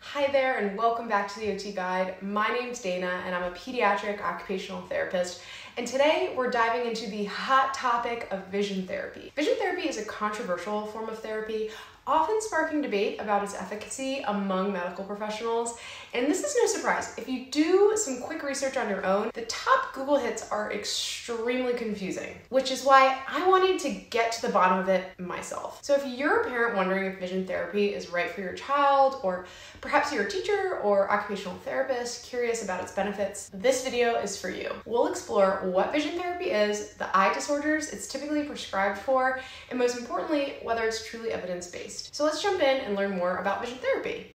Hi there and welcome back to the OT Guide. My name's Dana and I'm a pediatric occupational therapist and today we're diving into the hot topic of vision therapy. Vision therapy is a controversial form of therapy, often sparking debate about its efficacy among medical professionals. And this is no surprise. If you do some quick research on your own, the top Google hits are extremely confusing, which is why I wanted to get to the bottom of it myself. So if you're a parent wondering if vision therapy is right for your child, or perhaps you're a teacher or occupational therapist curious about its benefits, this video is for you. We'll explore what vision therapy is, the eye disorders it's typically prescribed for, and most importantly, whether it's truly evidence-based. So let's jump in and learn more about vision therapy.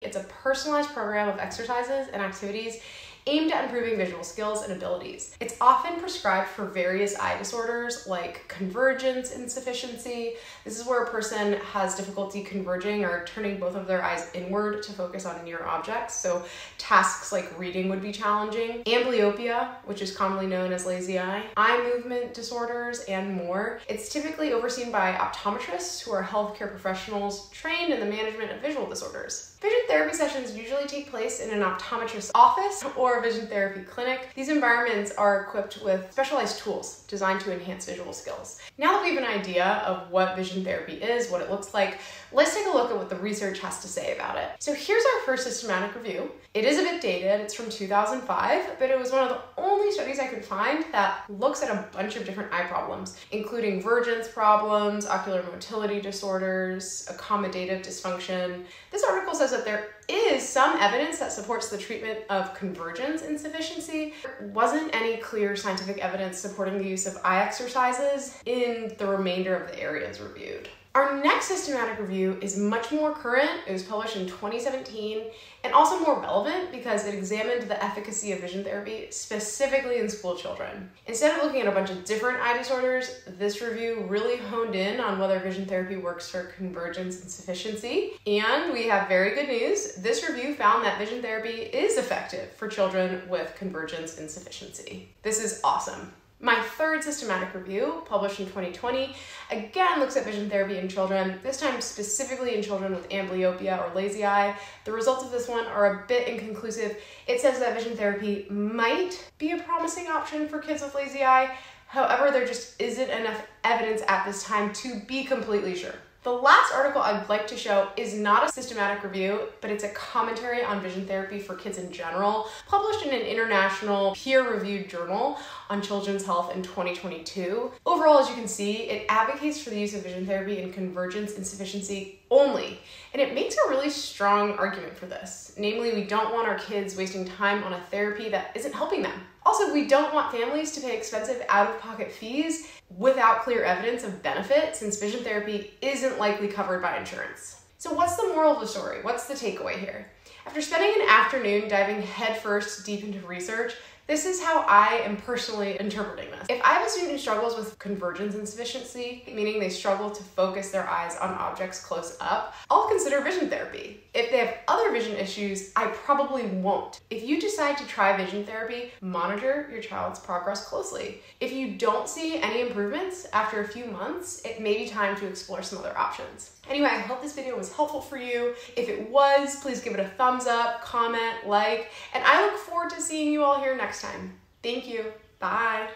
It's a personalized program of exercises and activities aimed at improving visual skills and abilities. It's often prescribed for various eye disorders like convergence insufficiency. This is where a person has difficulty converging or turning both of their eyes inward to focus on near objects. So tasks like reading would be challenging. Amblyopia, which is commonly known as lazy eye, eye movement disorders, and more. It's typically overseen by optometrists who are healthcare professionals trained in the management of visual disorders. Vision therapy sessions usually take place in an optometrist's office or a vision therapy clinic. These environments are equipped with specialized tools designed to enhance visual skills. Now that we have an idea of what vision therapy is, what it looks like, let's take a look at what the research has to say about it. So here's our first systematic review. It is a bit dated, it's from 2005, but it was one of the only studies I could find that looks at a bunch of different eye problems, including vergence problems, ocular motility disorders, accommodative dysfunction. This article says that there is some evidence that supports the treatment of convergence insufficiency. There wasn't any clear scientific evidence supporting the use of eye exercises in the remainder of the areas reviewed. Our next systematic review is much more current. It was published in 2017 and also more relevant because it examined the efficacy of vision therapy specifically in school children. Instead of looking at a bunch of different eye disorders, this review really honed in on whether vision therapy works for convergence insufficiency. And we have very good news. This review found that vision therapy is effective for children with convergence insufficiency. This is awesome. My third systematic review, published in 2020, again looks at vision therapy in children, this time specifically in children with amblyopia or lazy eye. The results of this one are a bit inconclusive. It says that vision therapy might be a promising option for kids with lazy eye. However, there just isn't enough evidence at this time to be completely sure. The last article I'd like to show is not a systematic review, but it's a commentary on vision therapy for kids in general, published in an international peer-reviewed journal on children's health in 2022. Overall, as you can see, it advocates for the use of vision therapy in convergence insufficiency only, and it makes a really strong argument for this. Namely, we don't want our kids wasting time on a therapy that isn't helping them. Also, we don't want families to pay expensive out-of-pocket fees without clear evidence of benefit since vision therapy isn't likely covered by insurance. So what's the moral of the story? What's the takeaway here? After spending an afternoon diving headfirst deep into research, this is how I am personally interpreting this. If I have a student who struggles with convergence insufficiency, meaning they struggle to focus their eyes on objects close up, I'll consider vision therapy. If they have other vision issues, I probably won't. If you decide to try vision therapy, monitor your child's progress closely. If you don't see any improvements after a few months, it may be time to explore some other options. Anyway, I hope this video was helpful for you. If it was, please give it a thumbs up, comment, like, and I look forward to seeing you all here next time. Thank you. Bye.